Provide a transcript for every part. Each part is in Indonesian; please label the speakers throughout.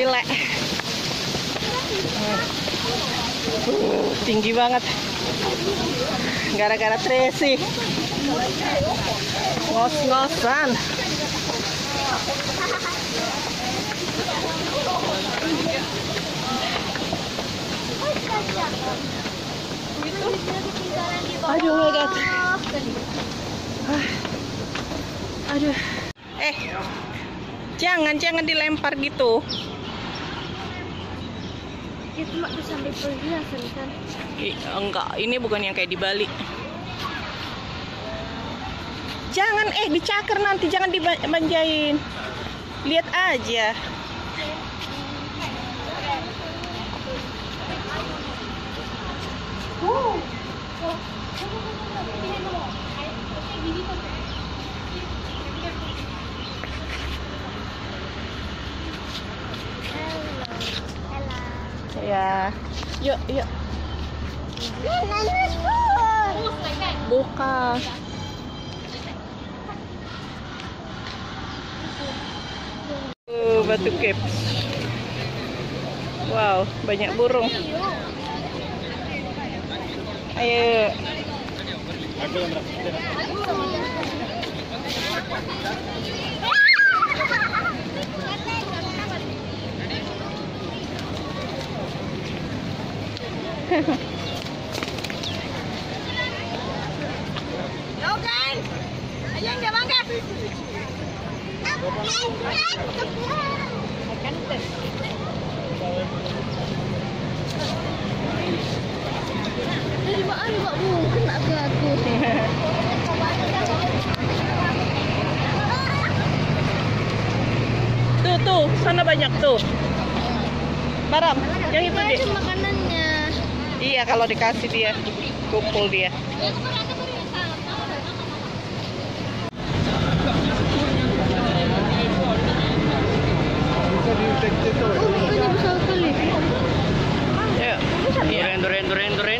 Speaker 1: Gile. Uh, tinggi banget. Gara-gara Tracy. Ngos-ngosan. Aduh, my God. Ah. Aduh. Eh. Jangan, jangan dilempar gitu.
Speaker 2: Ya cuma tuh sampai perhiasan kan.
Speaker 1: Enggak, ini bukan yang kayak di Bali. Jangan eh dicakar nanti, jangan dimanjain. Lihat aja. Yuk, yuk. Bukan. Uh, batu caps. Wow, banyak burung. Ayo.
Speaker 2: देखो
Speaker 1: Tuh, sana banyak tu. Baram yang itu
Speaker 2: nih. Makanan
Speaker 1: Iya, kalau dikasih dia, kumpul dia.
Speaker 2: Oh, bukanya besar sekali.
Speaker 1: Iya.
Speaker 3: Duren, duren, duren, duren, duren.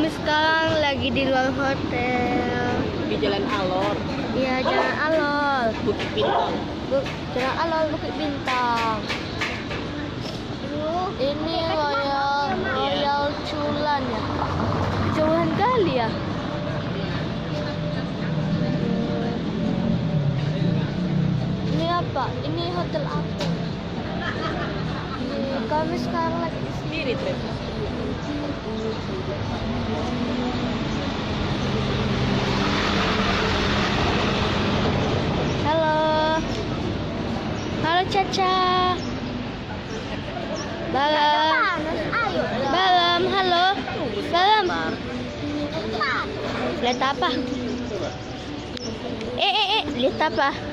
Speaker 2: Kami sekarang lagi di luar hotel.
Speaker 1: Di Jalan Alor,
Speaker 2: Iya, Jalan Alol.
Speaker 1: Bukit Bintang.
Speaker 2: Bu- Jalan Alol Bukit Bintang. Ini Royal Royal Culan ya. Jauhan kali ya. Ini apa? Ini hotel apa? Ini kami sekarang lagi di sini.
Speaker 1: Sendiri Tracy.
Speaker 2: Halo. Halo Caca. Balam. Balam, halo. Balam. Lihat apa? Eh, eh, eh, lihat apa?